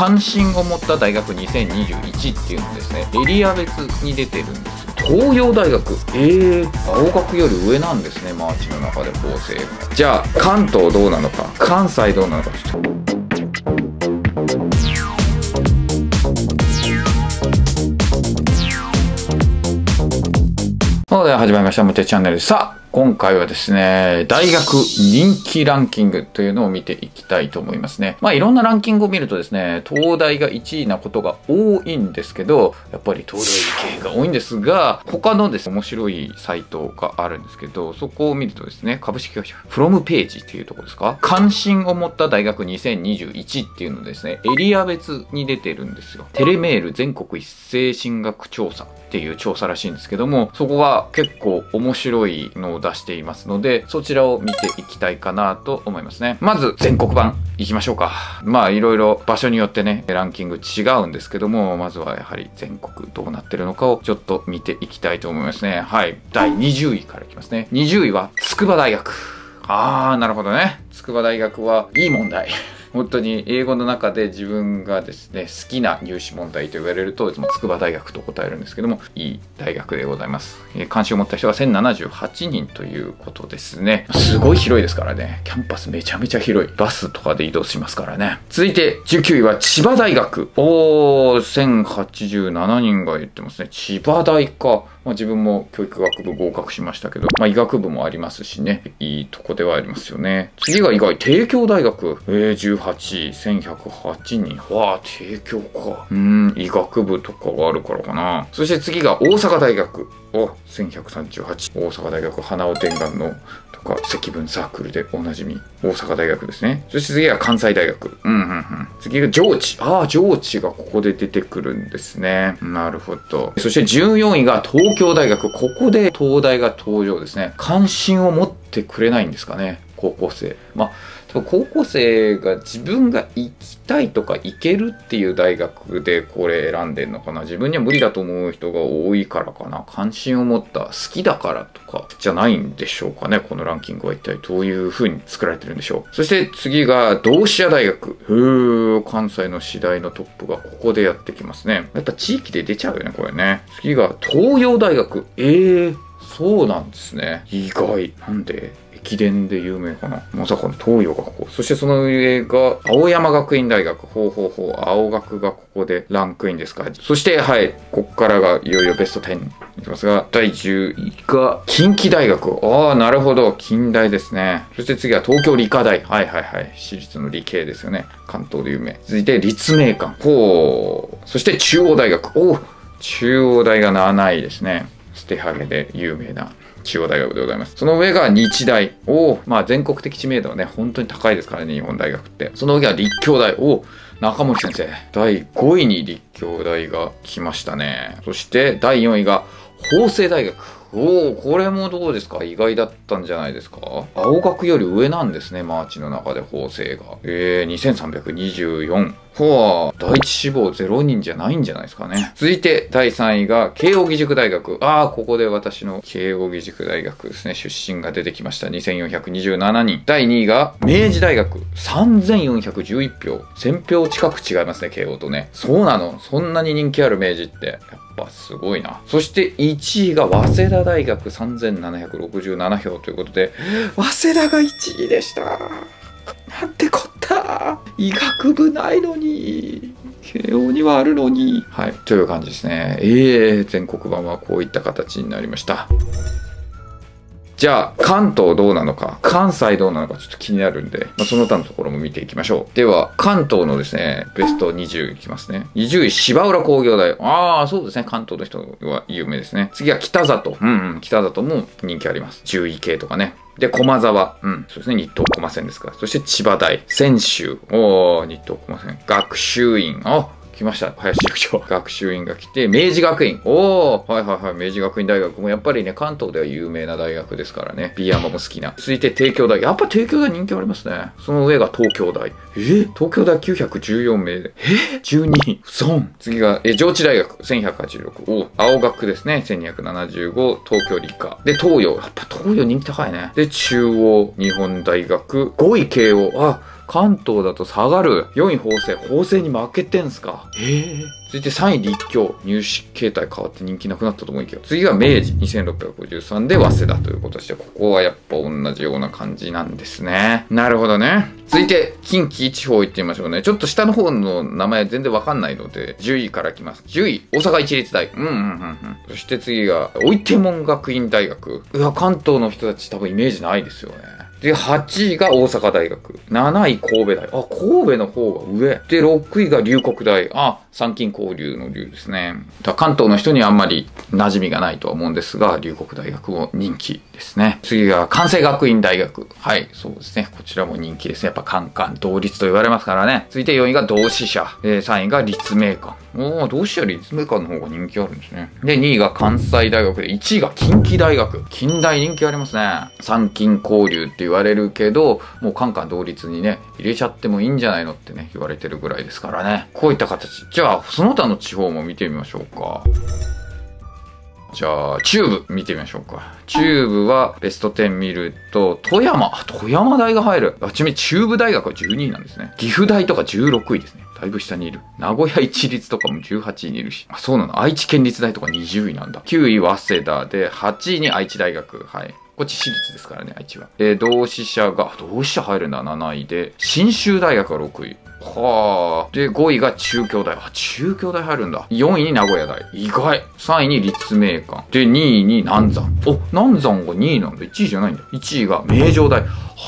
関心を持った大学2021っていうのですねエリア別に出てるんです。よ東洋大学。えー、青学より上なんですねマーチの中で構成がじゃあ関東どうなのか？関西どうなのか？ちょっと。それでは始まりました、むてチャンネル。さあ、今回はですね、大学人気ランキングというのを見ていきたいと思いますね。まあいろんなランキングを見るとですね、東大が1位なことが多いんですけど、やっぱり東大系が多いんですが、他のですね、面白いサイトがあるんですけど、そこを見るとですね、株式会社、フロムページっていうとこですか？関心を持った大学2021っていうのですね、エリア別に出てるんですよ。テレメール全国一斉進学調査っていう調査らしいんですけども、そこが結構面白いのを出していますので、そちらを見ていきたいかなと思いますね。まず、全国版行きましょうか。まあ、いろいろ場所によってね、ランキング違うんですけども、まずはやはり全国どうなってるのかをちょっと見ていきたいと思いますね。はい。第20位からいきますね。20位は、筑波大学。あー、なるほどね。筑波大学はいい問題。本当に英語の中で自分がですね、好きな入試問題と言われると、いつも筑波大学と答えるんですけども、いい大学でございます。えー、関心を持った人が1078人ということですね。すごい広いですからね。キャンパスめちゃめちゃ広い。バスとかで移動しますからね。続いて、19位は千葉大学。おー、1087人が言ってますね。千葉大か。まあ、自分も教育学部合格しましたけど、まあ、医学部もありますしね、いいとこではありますよね。次が意外、帝京大学。えー、18、1108人。わあ、帝京か。うん、医学部とかがあるからかな。そして次が大阪大学。を、1138。大阪大学花尾天眼のとか積分サークルでおなじみ。大阪大学ですね。そして次は関西大学。うんうんうん。次が上智。ああ、上智がここで出てくるんですね。なるほど。そして14位が東京大学。ここで東大が登場ですね。関心を持ってくれないんですかね。高校生。まあ高校生が自分が行きたいとか行けるっていう大学でこれ選んでんのかな。自分には無理だと思う人が多いからかな。関心を持った好きだからとかじゃないんでしょうかね。このランキングは一体。どういう風に作られてるんでしょう。そして次が同志社大学。ふー関西の次第のトップがここでやってきますね。やっぱ地域で出ちゃうよねこれね。次が東洋大学。えーそうなんですね。意外。なんで？駅伝で有名かな。まさかの東洋がここ。そしてその上が、青山学院大学。ほうほうほう。青学がここでランクインですか。そして、はい。ここからがいよいよベスト10いきますが、第10位が、近畿大学。ああ、なるほど。近大ですね。そして次は東京理科大。はいはいはい。私立の理系ですよね。関東で有名。続いて、立命館。ほう。そして中央大学。お中央大が7位ですね。捨てはげで有名な中央大学でございます。その上が日大。おまあ全国的知名度はね、本当に高いですからね、日本大学って。その上が立教大。お中森先生。第5位に立教大が来ましたね。そして第4位が法政大学。おお、これもどうですか？意外だったんじゃないですか？青学より上なんですね、マーチの中で法政が。えー、2324。ほう、第一志望0人じゃないんじゃないですかね。続いて、第3位が、慶応義塾大学。ああ、ここで私の慶応義塾大学ですね、出身が出てきました。2427人。第2位が、明治大学。3411票。1000票近く違いますね、慶応とね。そうなのそんなに人気ある明治って。ぱすごいな。そして1位が早稲田大学3767票ということで、早稲田が1位でした。なんてこった。医学部ないのに。慶応にはあるのに。はい。という感じですね。ええー、全国版はこういった形になりました。じゃあ、関東どうなのか、関西どうなのかちょっと気になるんで、まあ、その他のところも見ていきましょう。では、関東のですね、ベスト20いきますね。20位、芝浦工業大。ああ、そうですね。関東の人は有名ですね。次は北里。うんうん、北里も人気あります。獣医系とかね。で、駒沢。うん。そうですね。日東駒線ですから。そして千葉大。専修。おー、日東駒線。学習院。あ、来ました。林塾長。学習院が来て、明治学院。おーはいはいはい。明治学院大学もやっぱりね、関東では有名な大学ですからね。ビーアマも好きな。続いて帝京大。やっぱ帝京大人気ありますね。その上が東京大。え？ー、東京大914名で。え？ー、?12 位。損。次が、え上智大学。1186。お青学ですね。1275。東京理科。で、東洋。やっぱ東洋人気高いね。で、中央日本大学。5位慶応。あ、関東だと下がる。4位法政。法政に負けてんすか。ええ続いて3位立教。入試形態変わって人気なくなったと思いきや。次が明治。2653で早稲田ということでして、ここはやっぱ同じような感じなんですね。なるほどね。続いて、近畿地方行ってみましょうね。ちょっと下の方の名前全然わかんないので、10位から来ます。10位、大阪市立大学。うんうんうんうん。そして次が、おいてもん学院大学。いや、関東の人たち多分イメージないですよね。で、8位が大阪大学。7位神戸大。あ、神戸の方が上。で、6位が龍谷大。あ、参勤交流の流ですね。関東の人にはあんまり馴染みがないとは思うんですが、龍谷大学も人気ですね。次が関西学院大学。はい、そうですね。こちらも人気ですね。やっぱカンカン同率と言われますからね。続いて4位が同志社。え、3位が立命館。お同志社立命館の方が人気あるんですね。で、2位が関西大学で、1位が近畿大学。近大人気ありますね。参勤交流っていう言われるけど、もうカンカン同率にね、入れちゃってもいいんじゃないのってね、言われてるぐらいですからね。こういった形。じゃあ、その他の地方も見てみましょうか。じゃあ、チューブ見てみましょうか。チューブはベスト10見ると、富山、富山大が入る。あちなみにチューブ大学は12位なんですね。岐阜大とか16位ですね。だいぶ下にいる。名古屋市立とかも18位にいるし。あ、そうなの。愛知県立大とか20位なんだ。9位早稲田で、8位に愛知大学。はい。こっち私立ですからね、愛知は。で、同志社が、同志社入るんだ、7位で。信州大学が6位。はあ。で、5位が中京大。あ、中京大入るんだ。4位に名古屋大。意外。3位に立命館。で、2位に南山。お、南山が2位なんだ。1位じゃないんだ。1位が名城大。あ、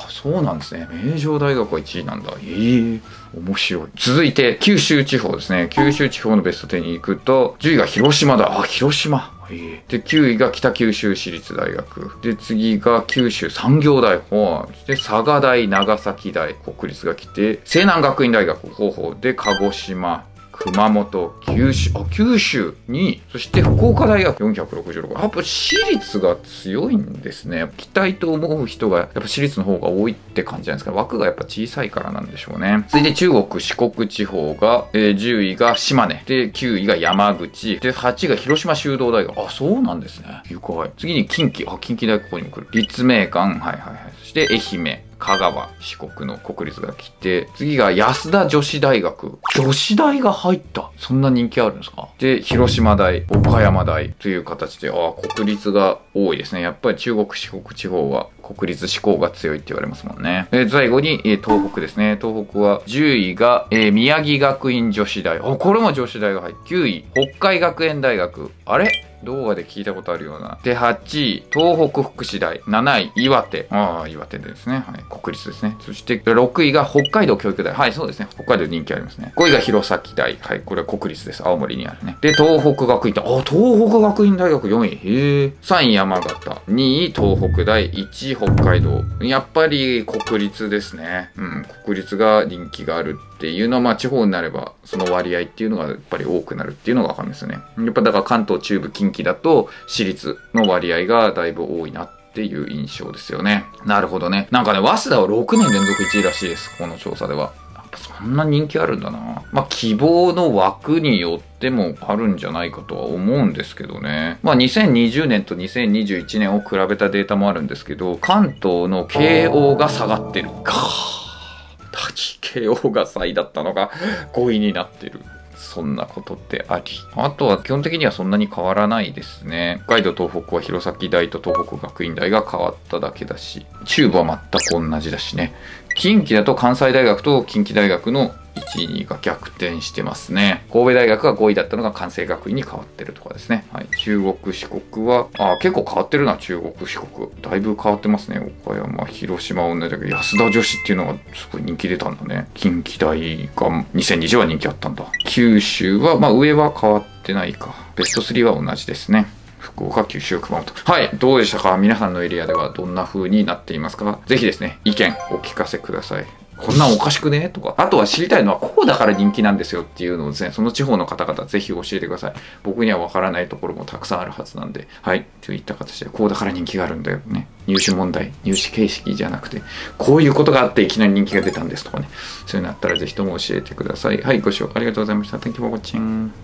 そうなんですね。名城大学は1位なんだ。ええー、面白い。続いて、九州地方ですね。九州地方のベスト10に行くと、10位が広島だ。あ、広島。で、9位が北九州市立大学。で、次が九州産業大。ほう。で、佐賀大、長崎大、国立が来て、西南学院大学、ほうほう。で、鹿児島、熊本、九州、あ、九州に、そして福岡大学466。やっぱ私立が強いんですね。期待と思う人が、やっぱ私立の方が多いって感じじゃなんですか。枠がやっぱ小さいからなんでしょうね。続いて中国、四国地方が、えー、10位が島根。で、9位が山口。で、8位が広島修道大学。あ、そうなんですね。愉快。次に近畿。あ、近畿大学ここにも来る。立命館。はいはいはい。そして愛媛。香川、四国の国立が来て、次が安田女子大学。女子大が入った？そんな人気あるんですか？で、広島大、岡山大という形で、ああ、国立が多いですね。やっぱり中国、四国地方は国立志向が強いって言われますもんね。で、最後に、えー、東北ですね。東北は10位が、えー、宮城学院女子大。あ、これも女子大が入って、9位、北海学園大学。あれ？動画で聞いたことあるような。で、8位、東北福祉大。7位、岩手。ああ、岩手ですね。はい。国立ですね。そして、6位が北海道教育大。はい、そうですね。北海道人気ありますね。5位が弘前大。はい、これは国立です。青森にあるね。で、東北学院大。あ、東北学院大学4位。へえ。3位、山形。2位、東北大。1位、北海道。やっぱり国立ですね。うん、国立が人気があるていうのは、まあ、地方になれば、その割合っていうのがやっぱり多くなるっていうのがわかるんですよね。やっぱだから関東中部近畿だと、私立の割合がだいぶ多いなっていう印象ですよね。なるほどね。なんかね、早稲田は6年連続1位らしいです。この調査では。やっぱそんな人気あるんだな。まあ、希望の枠によってもあるんじゃないかとは思うんですけどね。まあ、2020年と2021年を比べたデータもあるんですけど、関東の慶応が下がってる。か滝慶応が3位だったのが5位になってる。そんなことってあり。あとは基本的にはそんなに変わらないですね。北海道東北は弘前大と東北学院大が変わっただけだし、中部は全く同じだしね。近畿だと関西大学と近畿大学の1位、が逆転してますね。神戸大学が5位だったのが関西学院に変わってるとかですね。はい。中国、四国は、あ、結構変わってるな、中国、四国。だいぶ変わってますね。岡山、広島、同じだけど、安田女子っていうのがすごい人気出たんだね。近畿大が2020は人気あったんだ。九州は、まあ上は変わってないか。ベスト3は同じですね。福岡、九州、熊本。はい。どうでしたか？皆さんのエリアではどんな風になっていますか？ぜひですね、意見お聞かせください。こんなんおかしくね？とか。あとは知りたいのは、こうだから人気なんですよっていうのをですね、その地方の方々ぜひ教えてください。僕にはわからないところもたくさんあるはずなんで、はい。といった形で、こうだから人気があるんだよね。入試問題、入試形式じゃなくて、こういうことがあっていきなり人気が出たんですとかね。そういうのあったらぜひとも教えてください。はい。ご視聴ありがとうございました。Thank you for watching.